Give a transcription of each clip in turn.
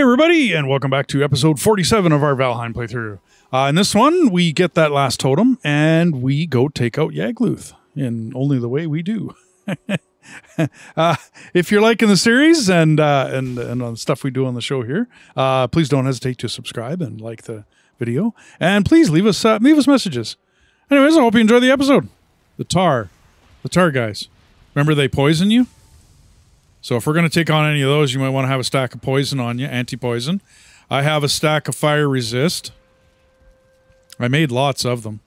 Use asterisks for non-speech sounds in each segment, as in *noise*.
Hey, everybody, and welcome back to episode 47 of our Valheim playthrough. Uh, in this one, we get that last totem and we go take out Yagluth in only the way we do. *laughs* uh, if you're liking the series and uh, and and on stuff we do on the show here, uh, please don't hesitate to subscribe and like the video, and please leave us uh, leave us messages. Anyways, I hope you enjoy the episode. The tar, the tar guys. Remember they poison you. So if we're going to take on any of those, you might want to have a stack of poison on you, anti-poison. I have a stack of fire resist. I made lots of them.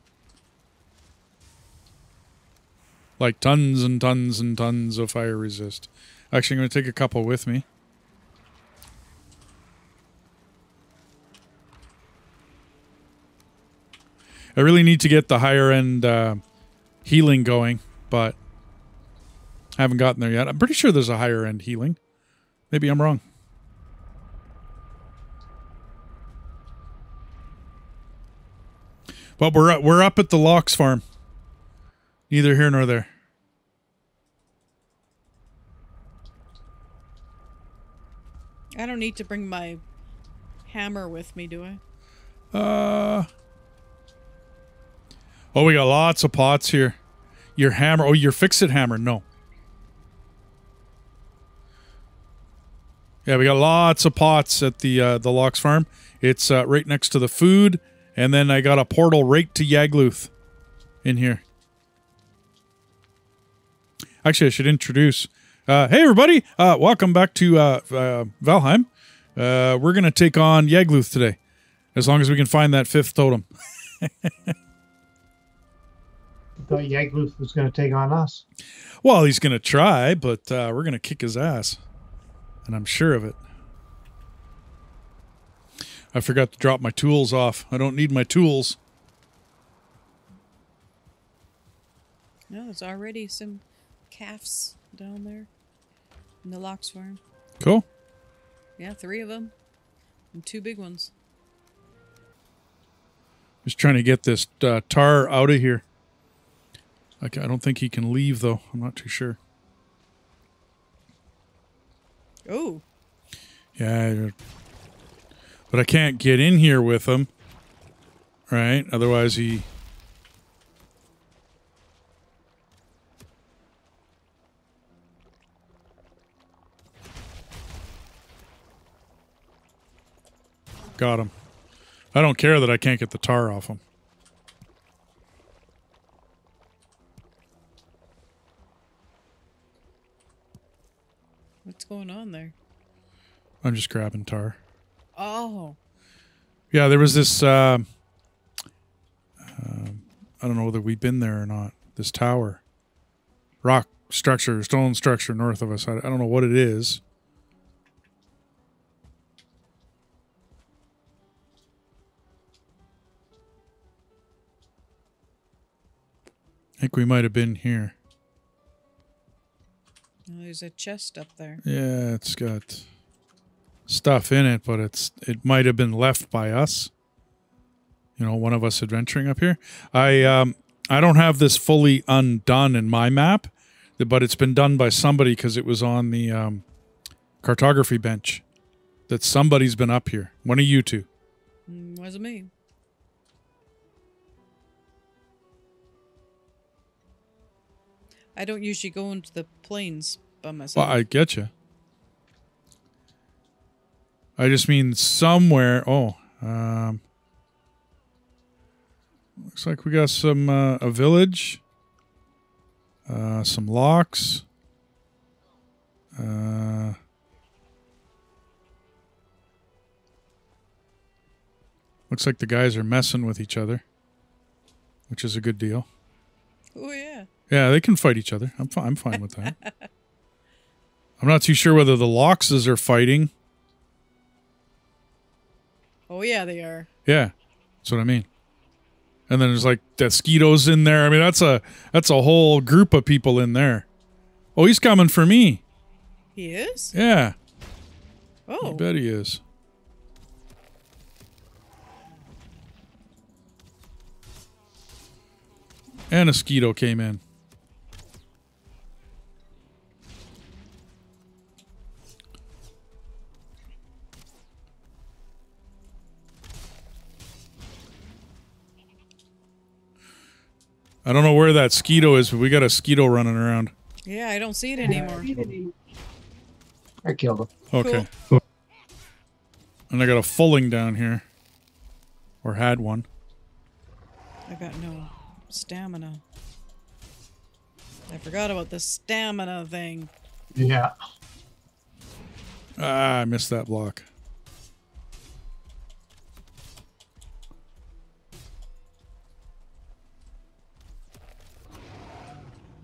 Like tons and tons and tons of fire resist. Actually, I'm going to take a couple with me. I really need to get the higher end uh, healing going, but I haven't gotten there yet. I'm pretty sure there's a higher end healing. Maybe I'm wrong. But we're up, we're up at the Lox farm. Neither here nor there. I don't need to bring my hammer with me, do I? Uh. Oh, we got lots of pots here. Your hammer. Oh, your fix-it hammer. No. Yeah, we got lots of pots at the uh, the Lox farm. It's uh, right next to the food, and then I got a portal right to Yagluth in here. Actually, I should introduce. Uh, hey, everybody! Uh, welcome back to uh, uh, Valheim. Uh, we're gonna take on Yagluth today, as long as we can find that fifth totem. *laughs* thought Yagluth was going to take on us. Well, he's gonna try, but uh, we're gonna kick his ass, and I'm sure of it. I forgot to drop my tools off. I don't need my tools. No, there's already some calves down there in the Lox farm. Cool. Yeah, three of them. And two big ones. Just trying to get this uh, tar out of here. Like, I don't think he can leave, though. I'm not too sure. Oh, Yeah, but I can't get in here with him, right? Otherwise, he. Got him. I don't care that I can't get the tar off him. What's going on there? I'm just grabbing tar. Oh, Yeah, there was this. Uh, um I don't know whether we've been there or not. This tower, rock structure, stone structure north of us. I, I don't know what it is. I think we might have been here. Oh, there's a chest up there. Yeah, it's got stuff in it, but it's it might have been left by us. You know, one of us adventuring up here. I um I don't have this fully undone in my map, but it's been done by somebody because it was on the um, cartography bench. That somebody's been up here. One of you two. Mm, wasn't me. I don't usually go into the plains by myself. Well, I get you. I just mean somewhere. Oh, um, looks like we got some uh, a village, uh, some Lox. Uh, looks like the guys are messing with each other, which is a good deal. oh yeah. Yeah, they can fight each other. I'm fine. I'm fine with that. *laughs* I'm not too sure whether the Loxes are fighting. Oh yeah, they are. Yeah, that's what I mean. And then there's like Deathsquitos in there. I mean, that's a that's a whole group of people in there. Oh, he's coming for me. He is. Yeah, oh. I Oh, bet he is. And a Skeeto came in. I don't know where that Skeeto is, but we got a Skeeto running around. Yeah, I don't see it anymore. I killed him. Okay. And I got a Fuling down here. Or had one. I got no stamina. I forgot about the stamina thing. Yeah. Ah, I missed that block.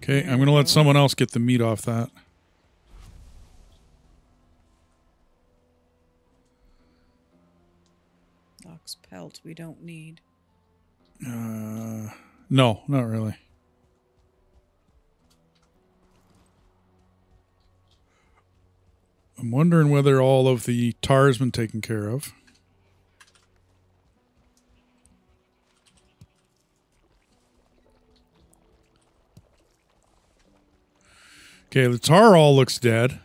Okay, I'm going to let someone else get the meat off that. Ox pelt we don't need. Uh, no, not really. I'm wondering whether all of the tar's been taken care of. Okay, the tar all looks dead.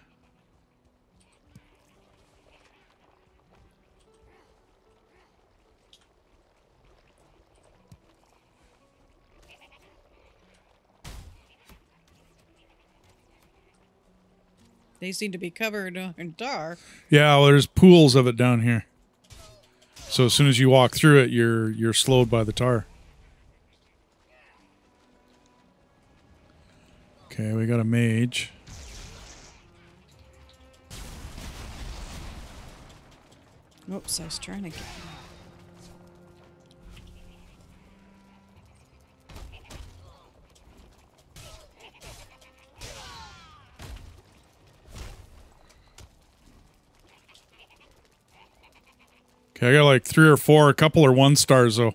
They seem to be covered in tar. Yeah, well, there's pools of it down here. So as soon as you walk through it, you're you're slowed by the tar. Okay, we got a mage. Oops, I was trying to get. Okay, I got like three or four, a couple are one stars though.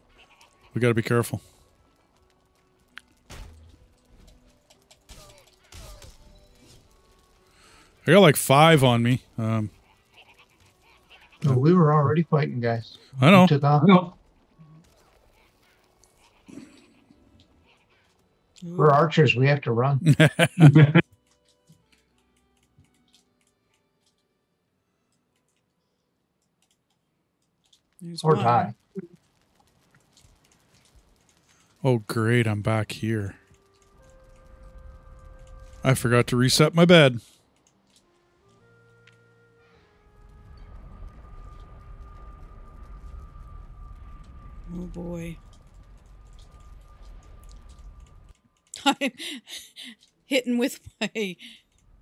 We got to be careful. I got like five on me. Um, No, we were already fighting, guys. I know. Took off. We're archers. We have to run. *laughs* Or one. die. Oh, great! I'm back here. I forgot to reset my bed. Oh boy. *laughs* I'm hitting with my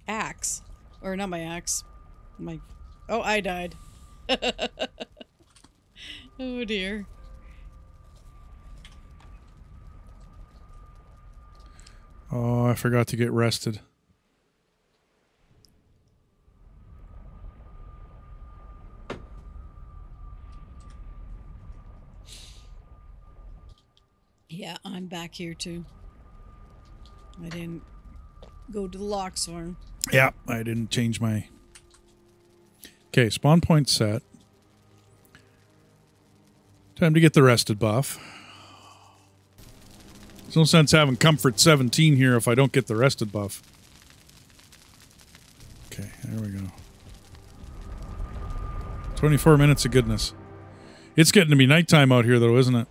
axe. Or not my axe. My Oh, I died. *laughs* oh dear. Oh, I forgot to get rested. Yeah, I'm back here too. I didn't go to the Loxhorn. Yeah, I didn't change my. Okay, spawn point set. Time to get the rested buff. There's no sense having comfort 17 here if I don't get the rested buff. Okay, there we go. 24 minutes of goodness. It's getting to be nighttime out here, though, isn't it?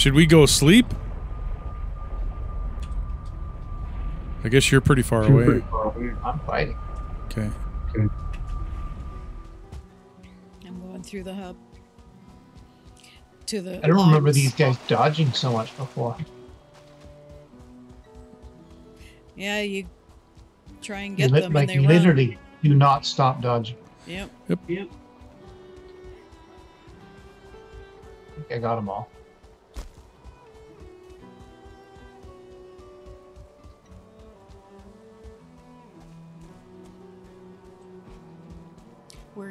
Should we go sleep? I guess you're pretty far away. I'm fighting. Okay. I'm going through the hub. To the I don't remember these guys dodging so much before. Yeah, you try and You get lit- them like and they run. literally do not stop dodging. Yep. I think I got them all.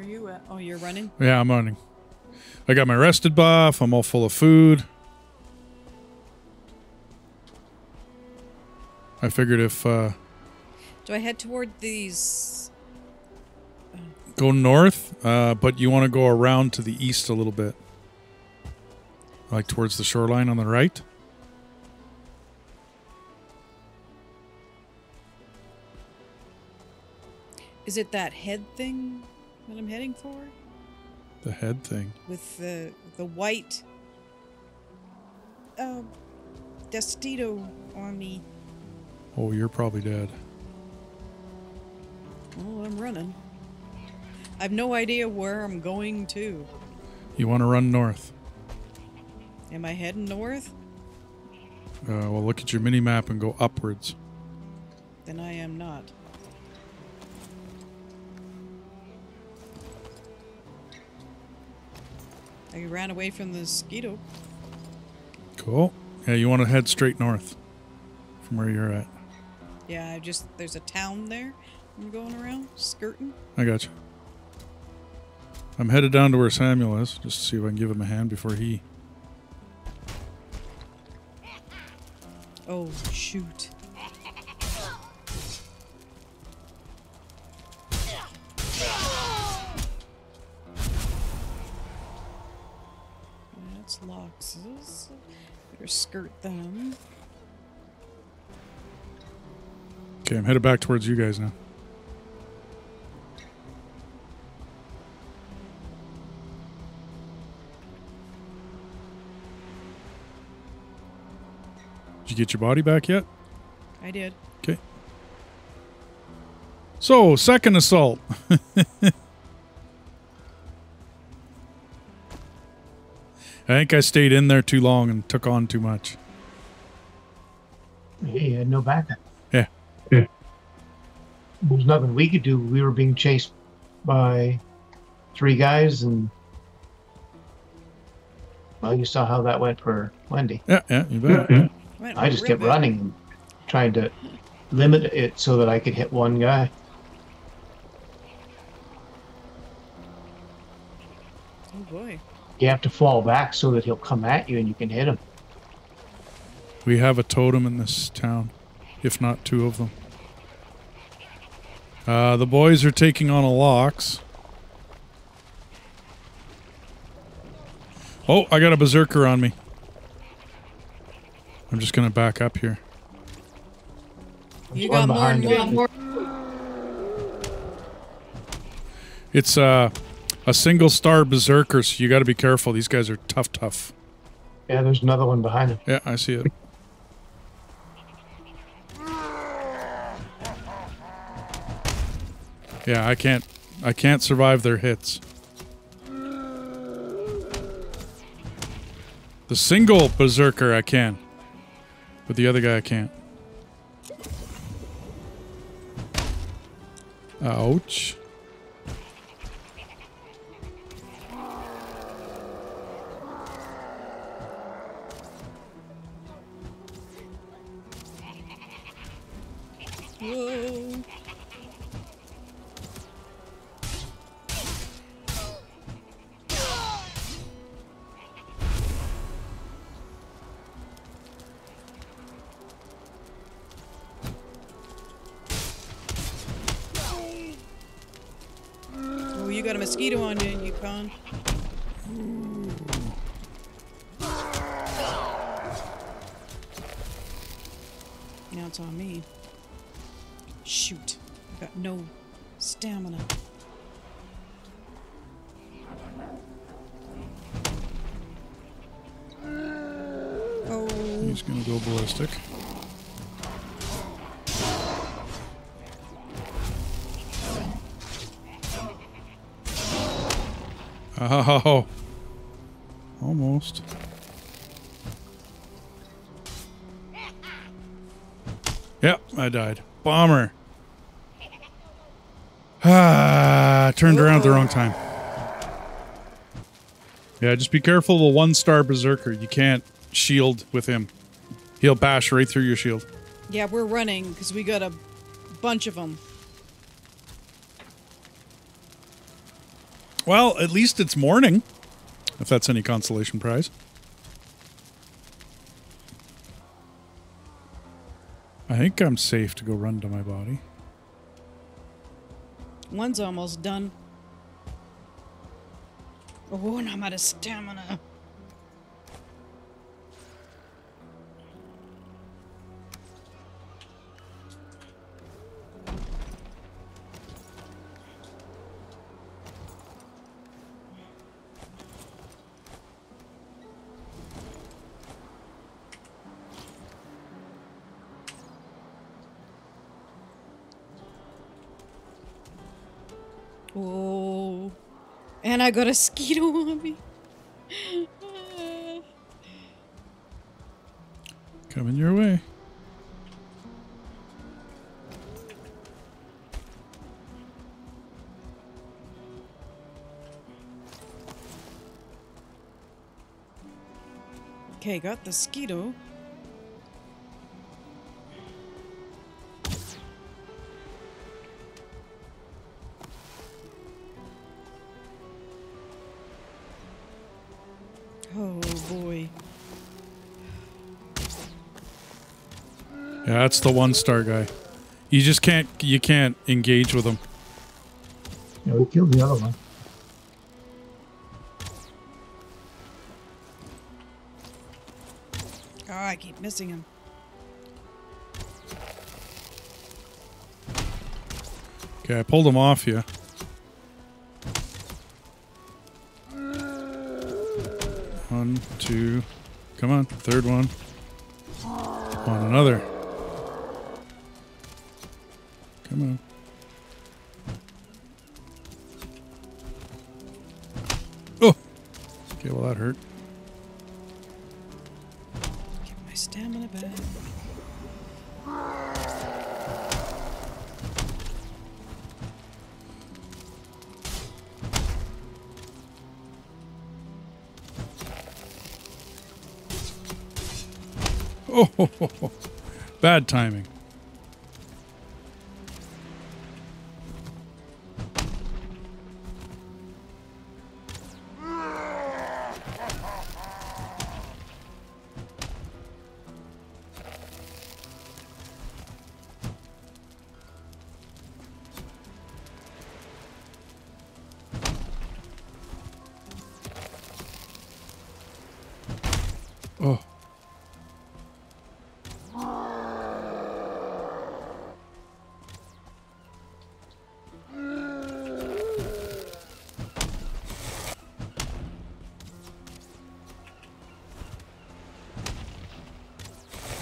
Are you at? Oh, you're running? Yeah, I'm running. I got my rested buff. I'm all full of food. I figured if uh, Do I head toward these? go north, uh, but you want to go around to the east a little bit, like towards the shoreline on the right. Is it that head thing that I'm heading for? The head thing. with the the white uh, Deathsquito on me. Oh, you're probably dead. Oh, I'm running. I have no idea where I'm going to. You want to run north? Am I heading north? Uh, well, look at your mini map and go upwards. Then I am not. I ran away from the mosquito. Cool. Yeah, you want to head straight north from where you're at. Yeah, I just there's a town there. I'm going around skirting. I got you. I'm headed down to where Samuel is, just to see if I can give him a hand before he. Oh shoot! Lox's. Better skirt them. Okay, I'm headed back towards you guys now. Did you get your body back yet? I did. Okay. So, second assault. *laughs* I think I stayed in there too long and took on too much. He had no backup. Yeah. yeah. There was nothing we could do. We were being chased by three guys, and well, you saw how that went for Wendy. Yeah, yeah, you bet. Went I just kept running and trying to limit it so that I could hit one guy. Oh boy! You have to fall back so that he'll come at you and you can hit him. We have a totem in this town, if not two of them. Uh, the boys are taking on a Lox. Oh, I got a berserker on me. I'm just gonna back up here. There's You got more than behind one. it. It's uh, a single star berserker, so you got to be careful. These guys are tough, tough. Yeah, there's another one behind him. Yeah, I see it. Yeah, I can't. I can't survive their hits. The single berserker I can, but the other guy I can't. Ouch. Yep, I died. Bomber. Ah, turned around at the wrong time. Yeah, just be careful of the one star berserker. You can't shield with him. He'll bash right through your shield. yeah, we're running because we got a bunch of them. Well, at least it's morning, if that's any consolation prize. Think I'm safe to go run to my body. One's almost done. Oh, and I'm out of stamina. And I got a mosquito on me. Coming your way. Okay, got the mosquito. Yeah, that's the one star guy. You just can't you can't engage with him. Yeah, we killed the other one. Oh, I keep missing him. Okay, I pulled him off you. One, two, come on, third one. On another. Come on. Oh! Okay, well that hurt. Get my stamina back. Oh, ho, ho, ho. bad timing.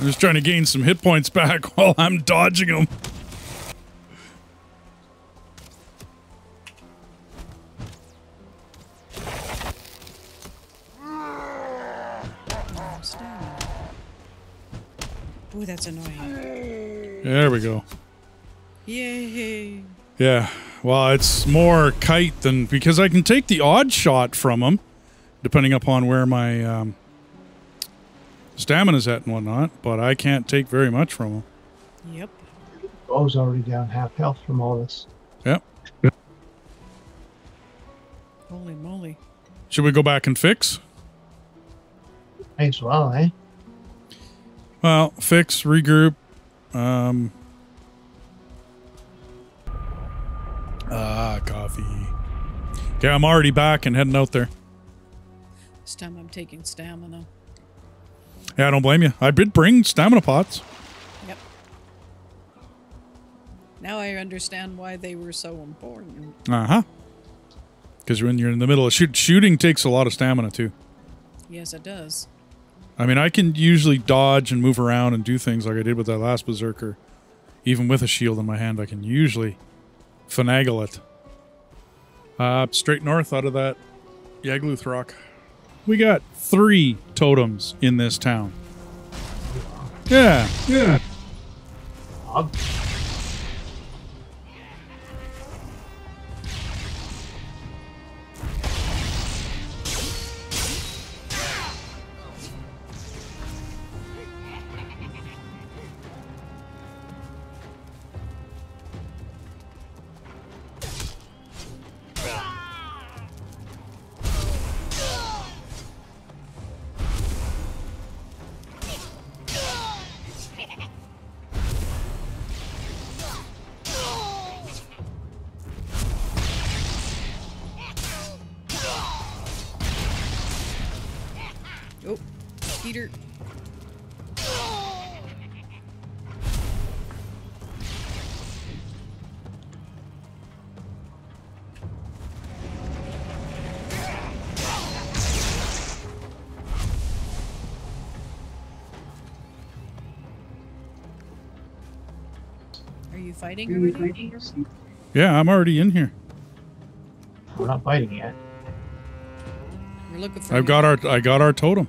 Just trying to gain some hit points back *laughs* while I'm dodging them. Oh, stamina. Boy, that's annoying. There we go. Yay! Yeah. Well, it's more kite than because I can take the odd shot from him, depending upon where my um, stamina's at and whatnot. But I can't take very much from him. Yep. Bow's already down half health from all this. Yep. Holy moly. Should we go back and fix? Thanks, well, eh? Well, fix, regroup. Um. Ah, coffee. Okay, I'm already back and heading out there. This time I'm taking stamina. Yeah, I don't blame you. I did bring stamina pots. Yep. Now I understand why they were so important. Uh huh. Because when you're in the middle of shoot, shooting, takes a lot of stamina too. Yes, it does. I mean, I can usually dodge and move around and do things like I did with that last berserker. Even with a shield in my hand, I can usually finagle it. Uh, straight north out of that Yagluth rock. We got three totems in this town. Yeah, yeah. Dog. Fighting already? Yeah, I'm already in here. We're not fighting yet. We're looking for. I've got our I got our totem.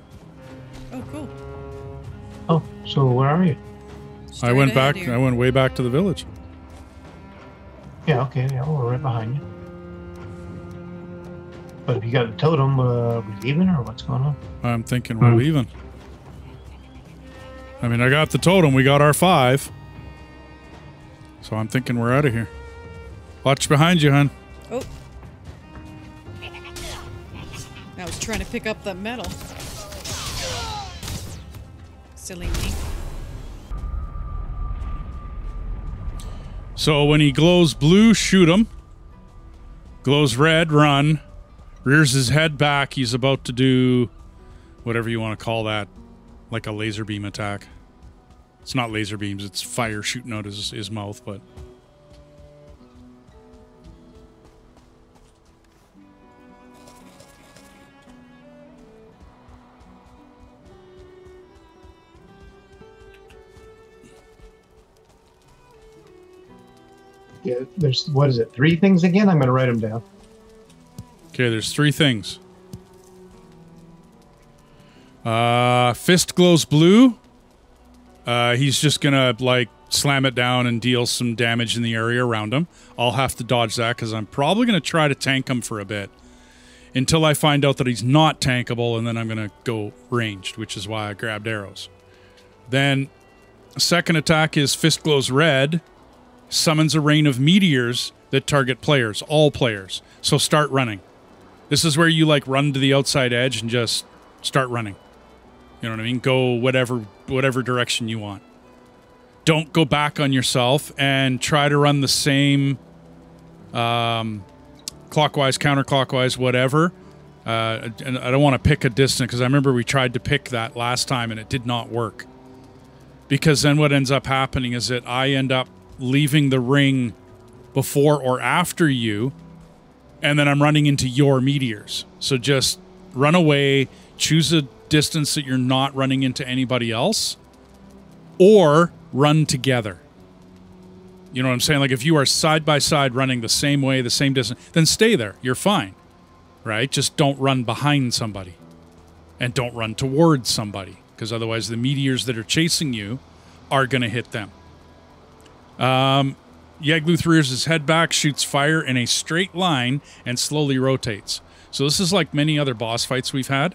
Oh, cool. Oh, so where are you? I went back. here. I went way back to the village. Yeah, okay, yeah, we're right behind you. But if you got a totem, uh, are we leaving or what's going on? I'm thinking we're Hmm. leaving. I mean, I got the totem. We got our five. So I'm thinking we're out of here. Watch behind you, hun. Oh. I was trying to pick up that metal. Silly me. So when he glows blue, shoot him. Glows red, run. Rears his head back. He's about to do whatever you want to call that, like a laser beam attack. It's not laser beams, it's fire shooting out his, his mouth, but. Yeah, there's what is it? Three things again? I'm gonna write them down. Okay, there's three things. Uh, fist glows blue. Uh, he's just gonna like slam it down and deal some damage in the area around him. I'll have to dodge that because I'm probably gonna try to tank him for a bit until I find out that he's not tankable, and then I'm gonna go ranged, which is why I grabbed arrows. Then, second attack is fist glows red summons a rain of meteors that target players, all players. So start running. This is where you like run to the outside edge and just start running. You know what I mean? Go whatever whatever direction you want. Don't go back on yourself and try to run the same um, clockwise, counterclockwise, whatever. Uh, and I don't want to pick a distance because I remember we tried to pick that last time and it did not work. Because then what ends up happening is that I end up leaving the ring before or after you, and then I'm running into your meteors. So just run away, choose a distance that you're not running into anybody else, or run together. You know what I'm saying? Like if you are side by side running the same way, the same distance, then stay there. You're fine. Right? Just don't run behind somebody. And don't run towards somebody. Because otherwise the meteors that are chasing you are going to hit them. Um, Yagluth rears his head back, shoots fire in a straight line, and slowly rotates. So this is like many other boss fights we've had.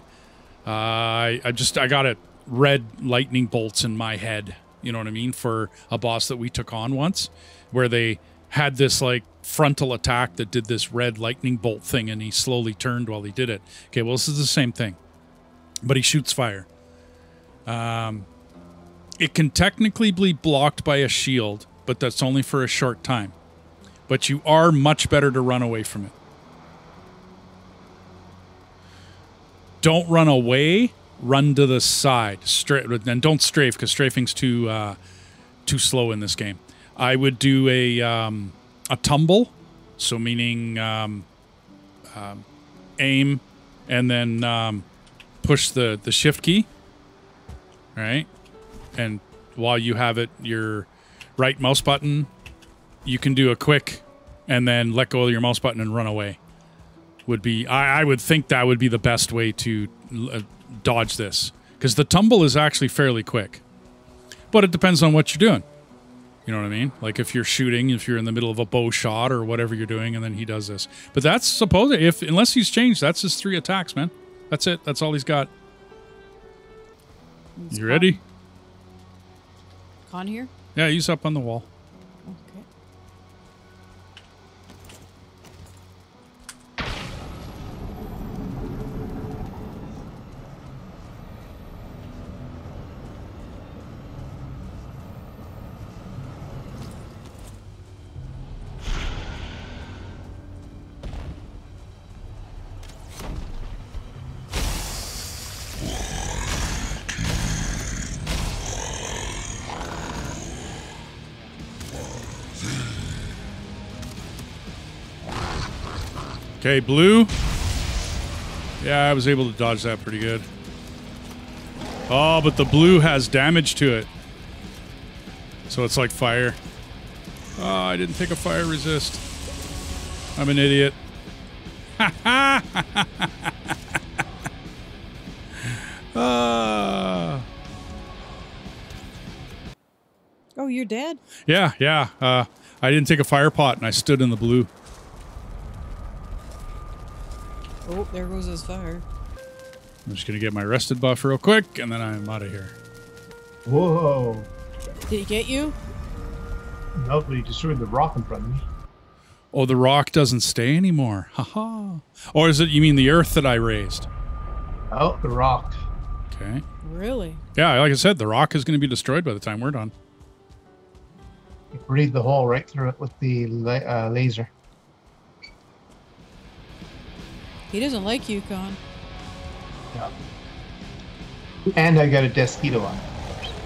I, I just I got it red lightning bolts in my head. You know what I mean for a boss that we took on once, where they had this like frontal attack that did this red lightning bolt thing, and he slowly turned while he did it. Okay, well this is the same thing, but he shoots fire. Um, it can technically be blocked by a shield, but that's only for a short time. But you are much better to run away from it. Don't run away, run to the side. Straight and don't strafe because strafing's too uh, too slow in this game. I would do a um, a tumble, so meaning um, um, aim and then um, push the the shift key, right? And while you have it, your right mouse button, you can do a quick and then let go of your mouse button and run away. Would be I, I would think that would be the best way to uh, dodge this because the tumble is actually fairly quick, but it depends on what you're doing. You know what I mean? Like if you're shooting, if you're in the middle of a bow shot or whatever you're doing, and then he does this. But that's supposed if unless he's changed, that's his three attacks, man. That's it. That's all he's got. Is You ready? Con here? Yeah, he's up on the wall. Okay, blue. Yeah, I was able to dodge that pretty good. Oh, but the blue has damage to it. So it's like fire. Oh, I didn't take a fire resist. I'm an idiot. *laughs* Ah. Oh, you're dead? yeah, yeah. Uh, I didn't take a fire pot and I stood in the blue. Oh, there goes his fire. I'm just gonna get my rested buff real quick and then I'm out of here. Whoa. Did he get you? Nobody destroyed the rock in front of me. Oh, the rock doesn't stay anymore. Haha. Or is it you mean the earth that I raised? Oh, the rock. Okay. Really? Yeah, like I said, the rock is going to be destroyed by the time we're done. You breathe the hole right through it with the la- uh, laser. He doesn't like Yukon. Yeah. And I got a Deathsquito on it.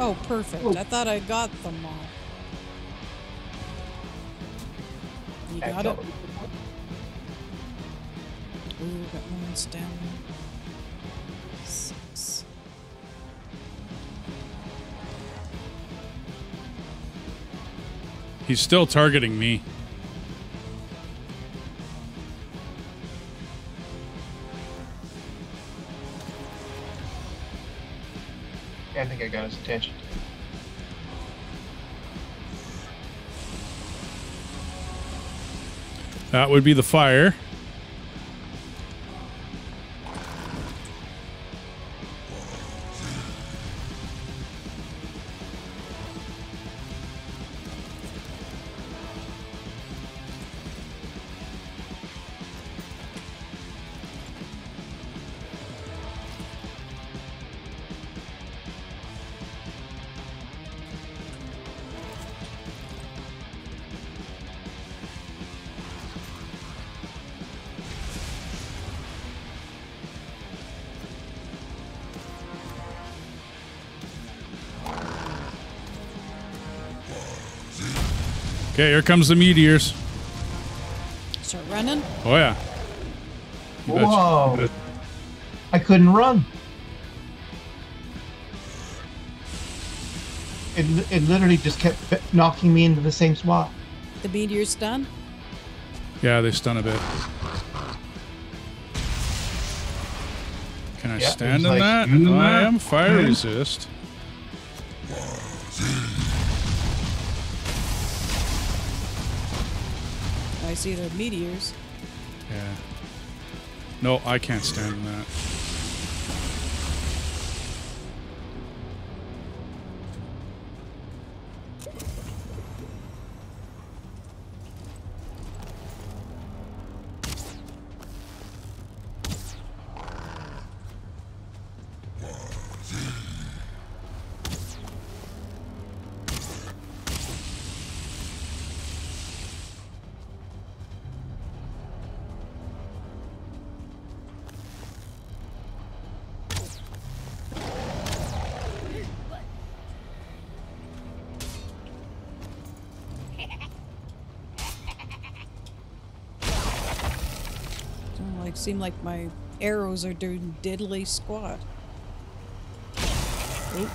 Oh, perfect. Oh. I thought I got them all. You got it? Ooh, got one stamina. Six. He's still targeting me. I think I got his attention. That would be the fire. Okay, here comes the meteors. Start running? Oh yeah. You betcha. Whoa. I couldn't run. It, it literally just kept knocking me into the same spot. The meteor's done? Yeah, they stun a bit. Can I Yeah, stand was in like, that? stand in I am fire mm-hmm. resist. See the meteors. Yeah. No, I can't stand that. Seem like my arrows are doing diddly squat. Oop.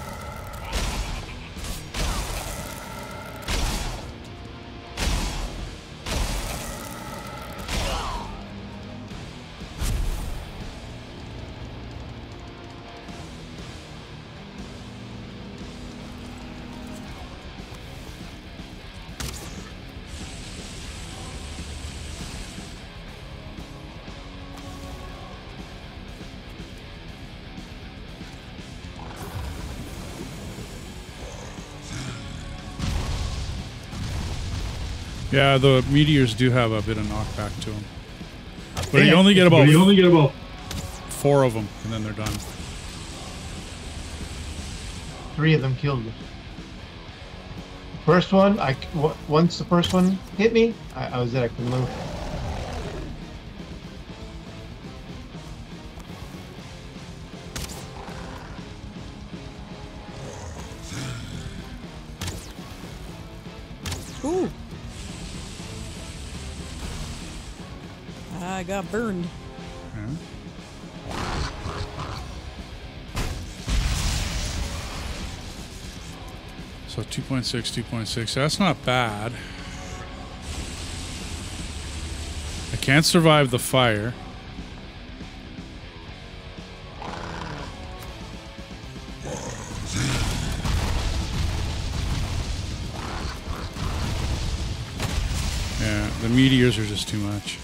Yeah, the meteors do have a bit of knockback to them. But you only get about you only get about four of them, and then they're done. Three of them killed me. First one, I c- w- once the first one hit me, I, I was it. I couldn't move. I got burned. So 2.6, 2.6. That's not bad. I can't survive the fire. Yeah, the meteors are just too much.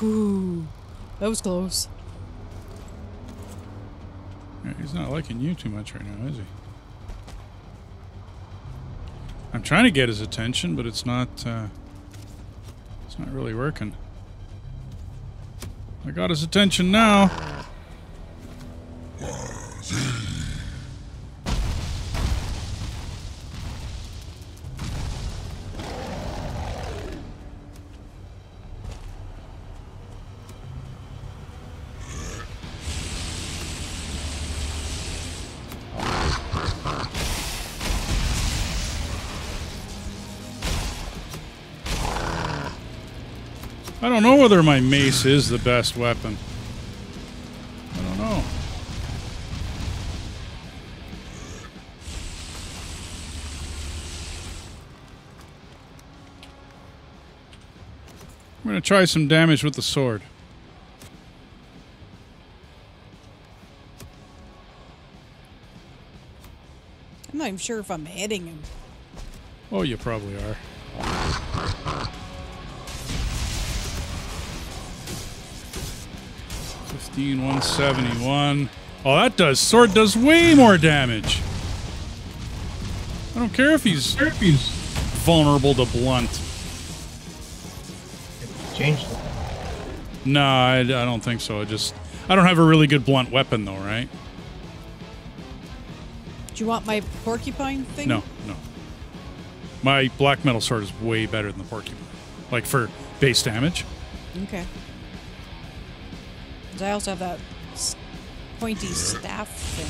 Whew. That was close. He's not liking you too much right now, is he? I'm trying to get his attention, but it's not. Uh, it's not really working. I got his attention now. Whether my mace is the best weapon. I don't know. I'm going to try some damage with the sword. I'm not even sure if I'm hitting him. Oh, you probably are. Fifteen one seventy one. Oh, that does sword does way more damage. I don't care if he's vulnerable to blunt. Changed it. No, I, I don't think so. I just I don't have a really good blunt weapon though, right? Do you want my porcupine thing? No, no. My black metal sword is way better than the porcupine. Like for base damage. Okay. 'Cause I also have that pointy staff thing.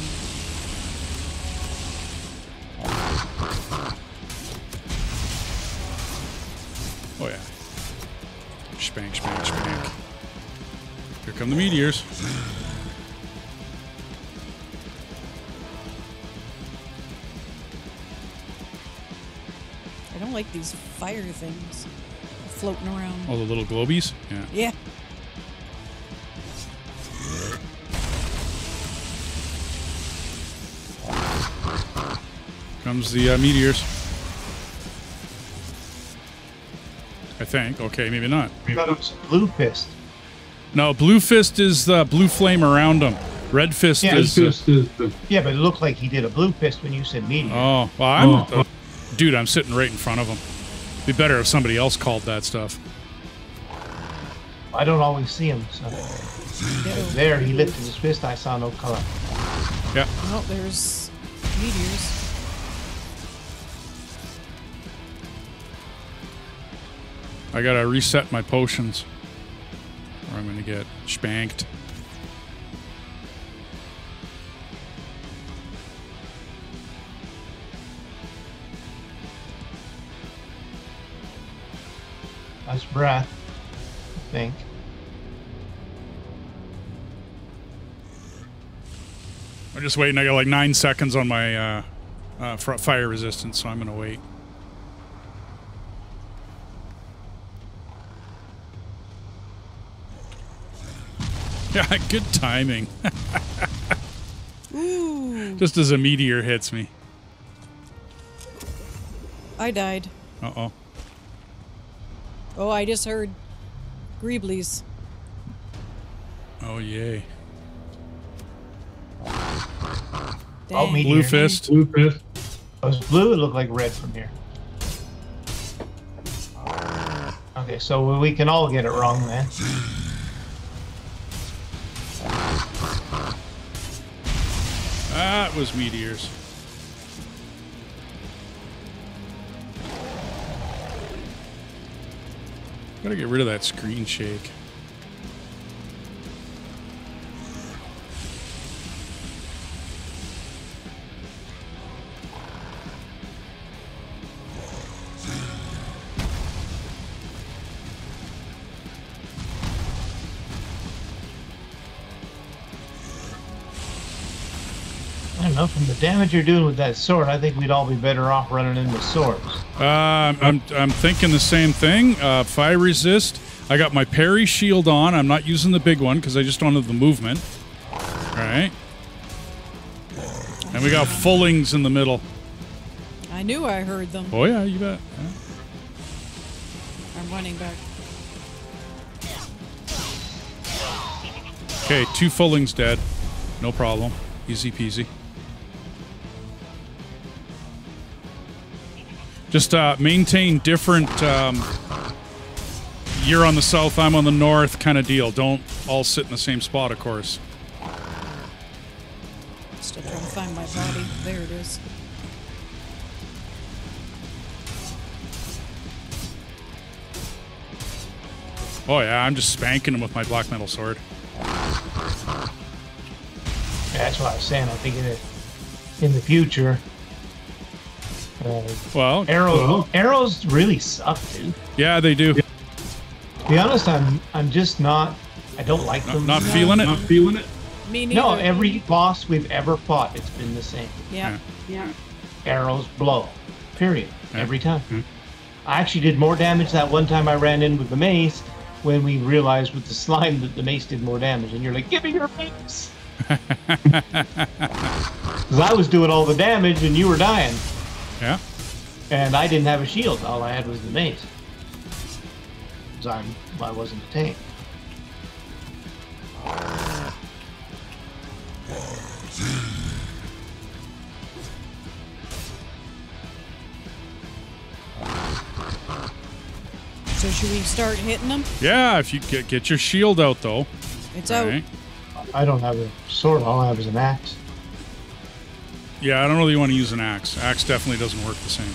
Oh yeah. Spank, spank, spank. Here come the meteors. I don't like these fire things floating around. Oh, the little globies? Yeah. Yeah. Comes the uh, meteors. I think. Okay, maybe not. I thought it was blue fist. No, blue fist is the blue flame around him. Red fist Yeah, is. uh, Fist is the Yeah, but it looked like he did a blue fist when you said medium. oh, well, I'm. Oh, oh. Dude, I'm sitting right in front of him. Be better if somebody else called that stuff. I don't always see him. So there, he lifted his fist. I saw no color. Yeah. Oh, there's meteors. I gotta reset my potions. Or I'm gonna get spanked. That's breath. I think. I'm just waiting. I got like nine seconds on my uh, uh, fire resistance, so I'm gonna wait. Yeah, *laughs* good timing. *laughs* Ooh. Just as a meteor hits me. I died. Uh oh. Oh, I just heard Greeblies. Oh yay. Oh, Dang. me- Blue fist. Blue fist. It was blue. It looked like red from here. Okay, so we can all get it wrong then. That was meteors. Gotta get rid of that screen shake. Don't know. From the damage you're doing with that sword, I think we'd all be better off running in with swords. Uh, I'm, I'm thinking the same thing. Uh, fire resist. I got my parry shield on. I'm not using the big one because I just don't have the movement. All right. And we got Fulings in the middle. I knew I heard them. Oh yeah, you bet. Yeah. I'm running back. Okay, two Fulings dead. No problem. Easy peasy. Just uh, maintain different. Um, you're on the south, I'm on the north kind of deal. Don't all sit in the same spot, of course. Still trying to find my body. There it is. Oh, yeah, I'm just spanking him with my black metal sword. Yeah, that's what I was saying. I think in the, in the future, Well, arrows Well. arrows really suck, dude. yeah, they do. To be honest, I'm I'm just not. I don't like Not, them. not feeling it. Not it. feeling it. Me neither. No, every boss we've ever fought, it's been the same. Yeah. Yeah. Arrows blow. Period. Yeah. Every time. Mm-hmm. I actually did more damage that one time I ran in with the mace when we realized with the slime that the mace did more damage. And you're like, give me your mace. *laughs* *laughs* Because I was doing all the damage and you were dying. Yeah. And I didn't have a shield. All I had was the mace. Because I'm, I wasn't a tank. So should we start hitting them? Yeah, if you get, get your shield out, though. It's All out. right. I don't have a sword. All I have is an axe. Yeah, I don't really want to use an axe. Axe definitely doesn't work the same.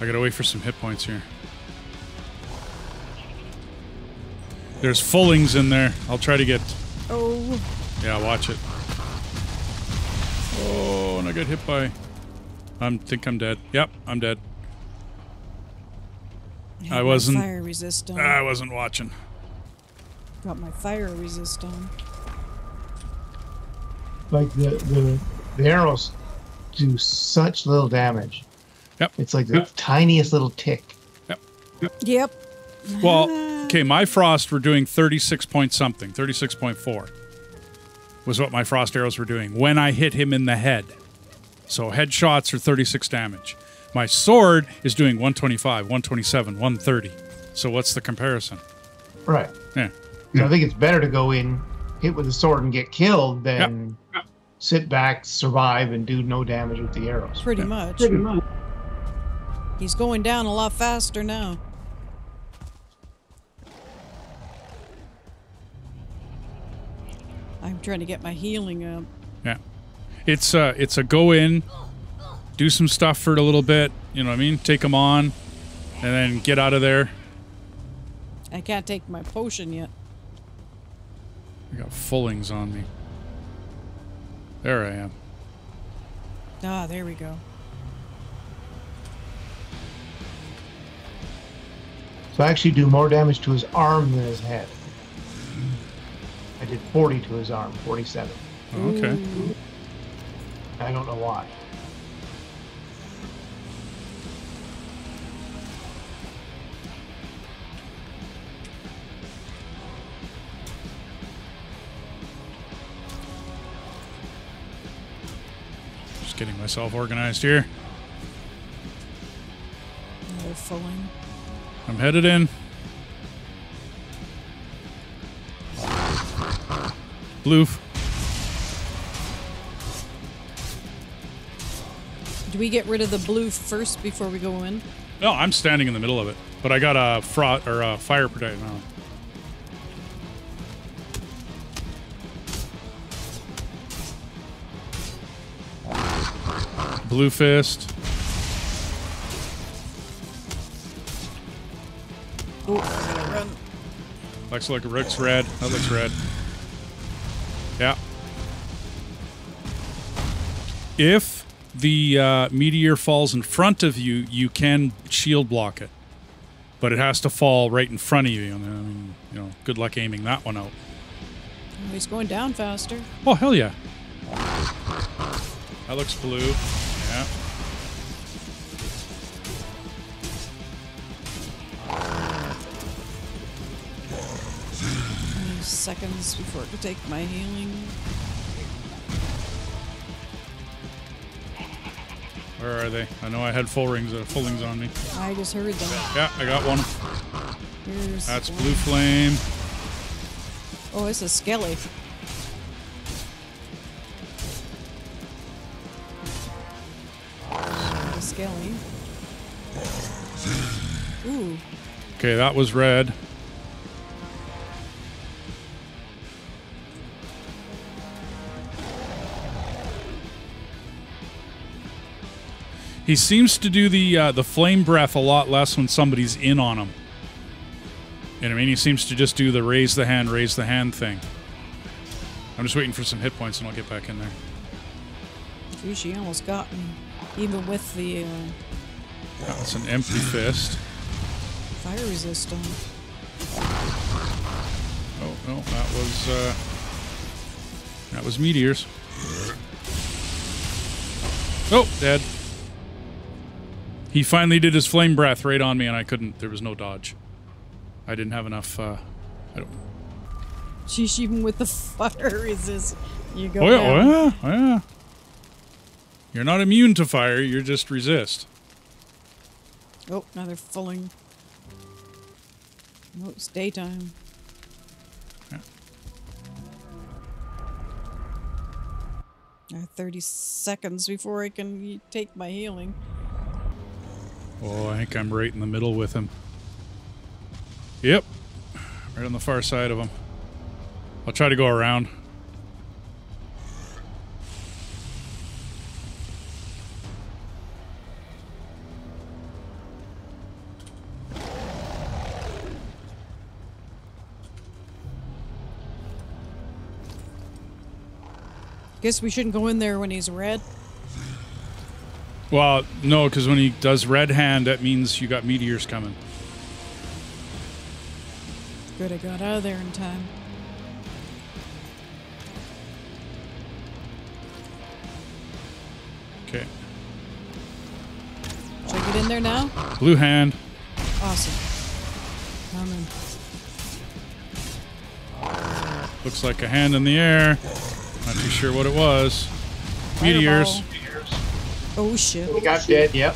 I gotta wait for some hit points here. There's Fulings in there. I'll try to get. Oh, Yeah, watch it. Oh, and I got hit by. I think I'm dead. Yep, I'm dead. had I wasn't- Fire resist on. I wasn't watching. Got my fire resist on. Like the the, the arrows do such little damage. Yep. It's like the Yep. tiniest little tick. Yep. Yep. Well, ah. okay, my frost were doing 36 point something, 36.4 was what my frost arrows were doing when I hit him in the head. So headshots are 36 damage. My sword is doing 125, 127, 130. So what's the comparison? Right. Yeah. So I think it's better to go in, hit with the sword, and get killed than Yep. Sit back, survive, and do no damage with the arrows. Pretty much. Pretty much. He's going down a lot faster now. I'm trying to get my healing up. Yeah. It's uh it's a go in, do some stuff for it a little bit, you know what I mean? Take them on and then get out of there. I can't take my potion yet. I got Fulings on me. There I am. Ah, there we go. So I actually do more damage to his arm than his head. I did 40 to his arm, 47. Okay. I don't know why. Getting myself organized here. Fuling. I'm headed in. Blue. Do we get rid of the blue first before we go in? No, I'm standing in the middle of it, but I got a frost or a fire protection on. Blue fist. Oh, run. Looks like looks red. That looks red. Yeah. If the uh, meteor falls in front of you, you can shield block it, but it has to fall right in front of you. I mean, you know, good luck aiming that one out. Oh, he's going down faster. Oh hell yeah! That looks blue. Yeah. Seconds before it could take my healing. Where are they? I know I had Fulings, uh, Fulings on me. I just heard them. Yeah, I got one. Here's That's one. blue flame. Oh, it's a skelly. Ooh, Okay, that was red. He seems to do the uh, the flame breath a lot less when somebody's in on him. And I mean? He seems to just do the raise the hand, raise the hand thing. I'm just waiting for some hit points and I'll get back in there. Gee, she almost got me. Even with the uh, That's an empty fist. fire resistant. Oh no, that was uh, that was meteors. Oh, dead. He finally did his flame breath right on me, and I couldn't. There was no dodge. I didn't have enough. Uh, I don't. Sheesh, even with the *laughs* fire resist, you go Oh yeah, down. oh yeah, oh yeah. You're not immune to fire. You're just resist. Oh, now they're Fuling. Oh, it's daytime. Yeah. I have 30 seconds before I can take my healing. Oh, I think I'm right in the middle with him. Yep, right on the far side of him. I'll try to go around. Guess we shouldn't go in there when he's red. Well, no, because when he does red hand, that means you got meteors coming. Good, I got out of there in time. Okay. Should I get in there now? Blue hand. Awesome. Coming. Looks like a hand in the air. Not too sure what it was. Meteors. Oh shit. We got dead. Yep.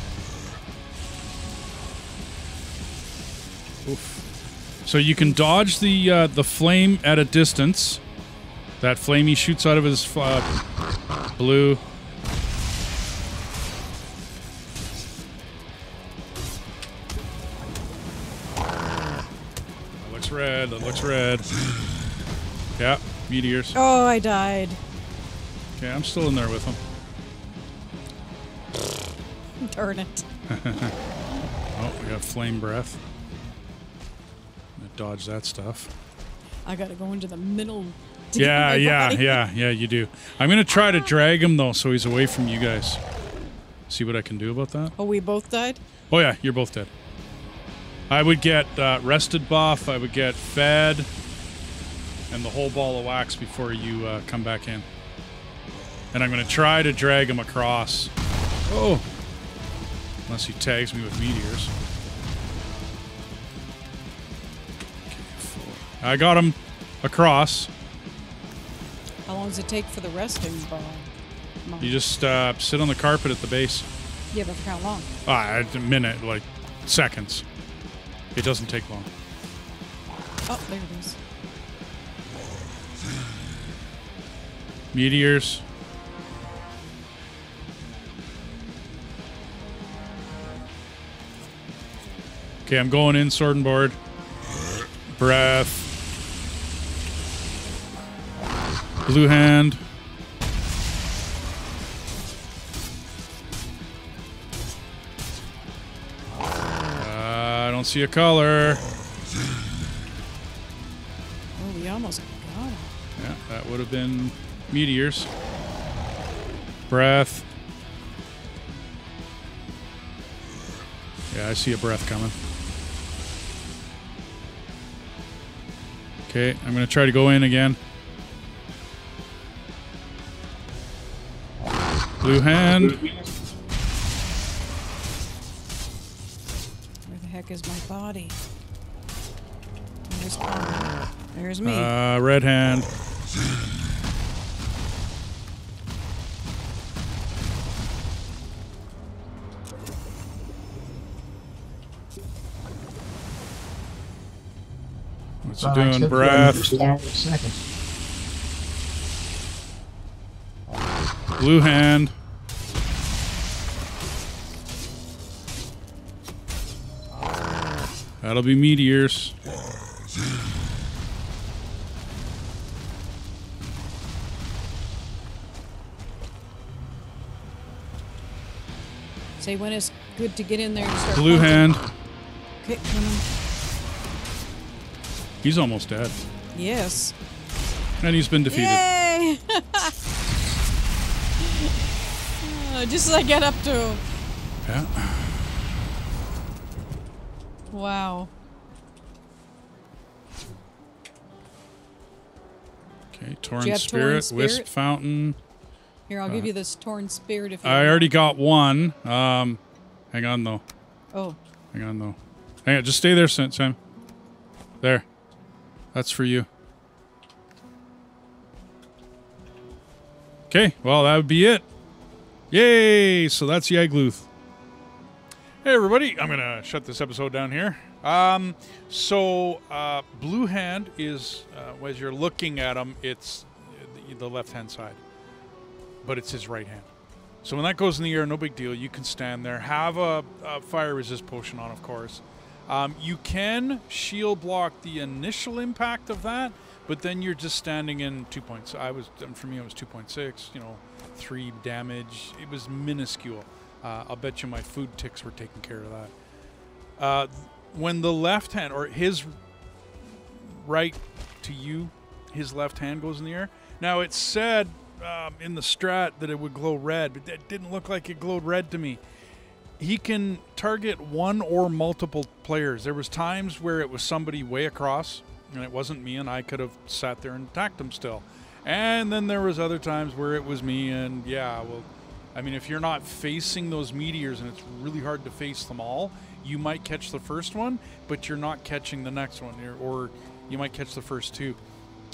Oof. So you can dodge the uh, the flame at a distance. That flame he shoots out of his uh, blue. That looks red. That looks red. *sighs* Yeah, meteors. Oh, I died. Okay, I'm still in there with him. *laughs* Darn it. *laughs* Oh, we got flame breath. Dodge that stuff. I gotta go into the middle. to Yeah, yeah, body. yeah, *laughs* yeah, you do. I'm gonna try to drag him though, so he's away from you guys. See what I can do about that. Oh, we both died? Oh yeah, you're both dead. I would get uh, rested buff. I would get fed, and the whole ball of wax before you uh, come back in. And I'm gonna try to drag him across. Oh, unless he tags me with meteors. Okay. I got him across. How long does it take for the resting ball? You just uh, sit on the carpet at the base. yeah, but for how long? Ah, a minute, like seconds. It doesn't take long. Oh, there it is. Meteors. Okay, I'm going in sword and board. Breath. Blue hand. Uh, I don't see a color. Oh, we almost got him. Yeah, that would have been meteors. Breath. Yeah, I see a breath coming. Okay, I'm going to try to go in again. Blue hand. Where the heck is my body? There's, oh, there's me. Uh, red hand. *laughs* What's he Thought I doing? said that Breath. just now for a second. Blue hand. That'll be meteors. Say when it's good to get in there and start. Blue punching. hand. Okay, coming. He's almost dead. Yes. And he's been defeated. Yay! *laughs* Uh, just as I get up to him. Yeah. Wow. Okay, Torn have Spirit, Wisp Fountain. Here, I'll give you this torn spirit if you I want. already got one. Um, hang on though. Oh, Hang on though. Hang on, just stay there. Sam. There. That's for you. Okay, well that would be it. Yay! So that's Yagluth. Hey everybody, I'm gonna shut this episode down here. Um, so uh, Blue Hand is uh, as you're looking at him, it's the, the left hand side, but it's his right hand. So when that goes in the air, no big deal. You can stand there. Have a, a fire resist potion on, of course. Um, you can shield block the initial impact of that, but then you're just standing in two points. I was um, for me, it was two point six. You know, three damage. It was minuscule. Uh, I'll bet you my food ticks were taking care of that. Uh, when the left hand or his right to you, his left hand goes in the air. Now it said um, in the strat that it would glow red, but that didn't look like it glowed red to me. He can target one or multiple players. There was times where it was somebody way across, and it wasn't me, and I could have sat there and attacked him still. And then there was other times where it was me, and yeah, well, I mean, if you're not facing those meteors, and it's really hard to face them all, you might catch the first one, but you're not catching the next one, or- or you might catch the first two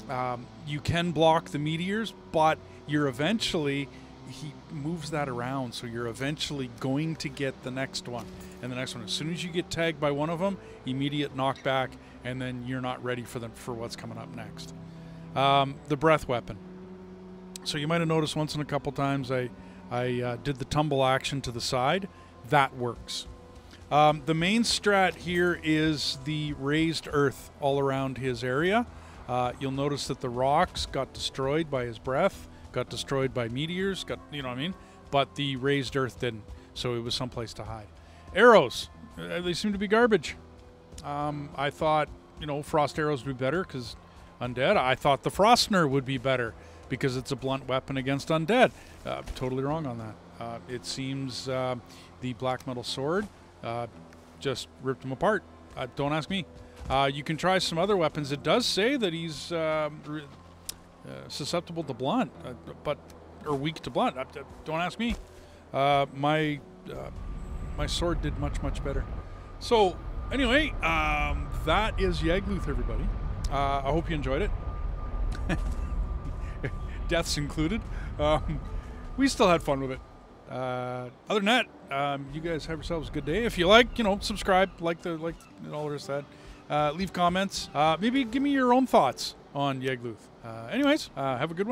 um, you can block the meteors, but you're eventually he moves that around, so you're eventually going to get the next one and the next one. As soon as you get tagged by one of them, immediate knockback, and then you're not ready for them for what's coming up next. Um, the breath weapon. So you might have noticed once in a couple times I I uh, did the tumble action to the side. That works. Um, the main strat here is the raised earth all around his area. Uh, you'll notice that the rocks got destroyed by his breath, got destroyed by meteors, got you know what I mean. But the raised earth didn't, so it was someplace to hide. Arrows, uh, they seem to be garbage. Um, I thought you know frost arrows would be better because undead. I thought the frostner would be better because it's a blunt weapon against undead. Uh, totally wrong on that. Uh, it seems uh, the black metal sword uh, just ripped him apart. Uh, don't ask me. You can try some other weapons. It does say that he's um, uh, susceptible to blunt, uh, but or weak to blunt. Uh, don't ask me. Uh, my uh, my sword did much much better. So anyway, um, that is Yagluth, everybody. I hope you enjoyed it. *laughs* deaths included. Um, we still had fun with it. Other than that, um, you guys have yourselves a good day. If you like, you know, subscribe, like the like and all the rest of that. Leave comments. Maybe give me your own thoughts on Yagluth. Uh, anyways, uh, have a good one,